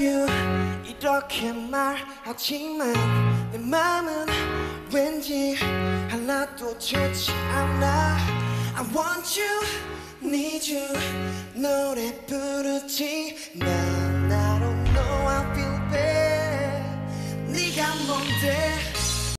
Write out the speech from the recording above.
you 이렇게 말하지만 내 맘은 왠지 하나도 좋지 않아 I want you, need you 노래 부르지만 I don't know I feel bad 네가 뭔데